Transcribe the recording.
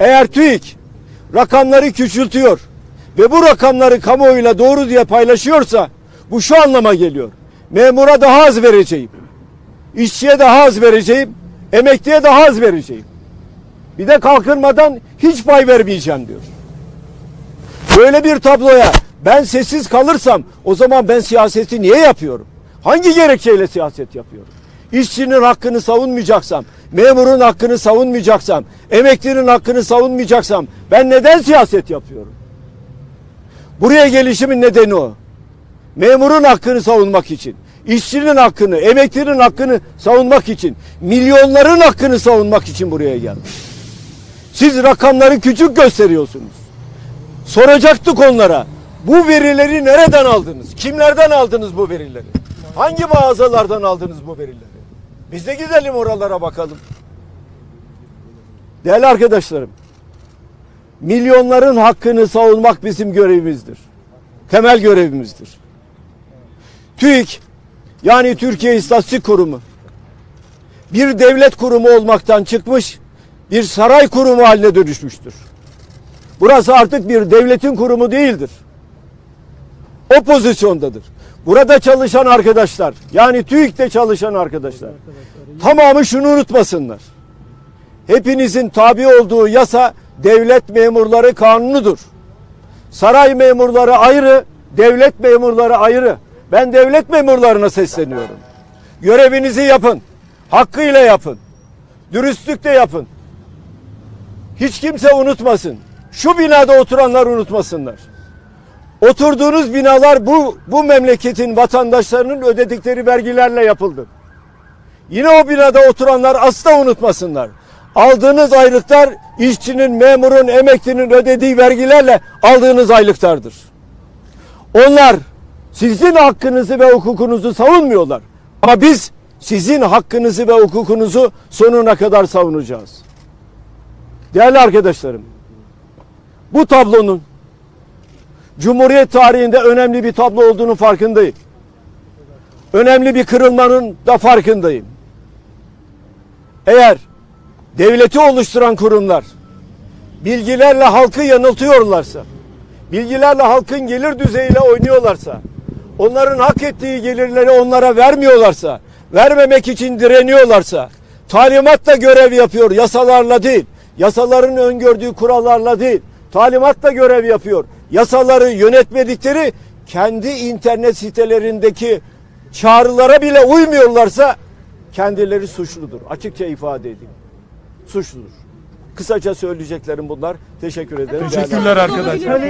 Eğer TÜİK rakamları küçültüyor ve bu rakamları kamuoyuyla doğru diye paylaşıyorsa bu şu anlama geliyor. Memura daha az vereceğim. İşçiye daha az vereceğim. Emekliye daha az vereceğim. Bir de kalkınmadan hiç pay vermeyeceğim diyor. Böyle bir tabloya ben sessiz kalırsam o zaman ben siyaseti niye yapıyorum? Hangi gerekçeyle siyaset yapıyorum? İşçinin hakkını savunmayacaksam, memurun hakkını savunmayacaksam, emeklinin hakkını savunmayacaksam ben neden siyaset yapıyorum? Buraya gelişimin nedeni o. Memurun hakkını savunmak için, işçinin hakkını, emeklinin hakkını savunmak için, milyonların hakkını savunmak için buraya geldim. Siz rakamları küçük gösteriyorsunuz. Soracaktık onlara. Bu verileri nereden aldınız? Kimlerden aldınız bu verileri? Hangi mağazalardan aldınız bu verileri? Biz de gidelim oralara bakalım. Değerli arkadaşlarım, milyonların hakkını savunmak bizim görevimizdir. Temel görevimizdir. TÜİK yani Türkiye İstatistik Kurumu bir devlet kurumu olmaktan çıkmış bir saray kurumu haline dönüşmüştür. Burası artık bir devletin kurumu değildir. O pozisyondadır. Burada çalışan arkadaşlar yani TÜİK'te çalışan arkadaşlar tamamı şunu unutmasınlar. Hepinizin tabi olduğu yasa devlet memurları kanunudur. Saray memurları ayrı, devlet memurları ayrı. Ben devlet memurlarına sesleniyorum. Görevinizi yapın. Hakkıyla yapın. Dürüstlükle yapın. Hiç kimse unutmasın. Şu binada oturanlar unutmasınlar. Oturduğunuz binalar bu bu memleketin vatandaşlarının ödedikleri vergilerle yapıldı. Yine o binada oturanlar asla unutmasınlar. Aldığınız aylıklar işçinin, memurun, emeklinin ödediği vergilerle aldığınız aylıklardır. Onlar sizin hakkınızı ve hukukunuzu savunmuyorlar. Ama biz sizin hakkınızı ve hukukunuzu sonuna kadar savunacağız. Değerli arkadaşlarım, bu tablonun Cumhuriyet tarihinde önemli bir tablo olduğunu farkındayım. Önemli bir kırılmanın da farkındayım. Eğer devleti oluşturan kurumlar bilgilerle halkı yanıltıyorlarsa, bilgilerle halkın gelir düzeyiyle oynuyorlarsa, onların hak ettiği gelirleri onlara vermiyorlarsa, vermemek için direniyorlarsa, talimatla görev yapıyor, yasalarla değil, yasaların öngördüğü kurallarla değil, talimatla görev yapıyor. Yasaları yönetmedikleri kendi internet sitelerindeki çağrılara bile uymuyorlarsa kendileri suçludur. Açıkça ifade edeyim. Suçludur. Kısaca söyleyeceklerim bunlar. Teşekkür ederim. Teşekkürler arkadaşlar.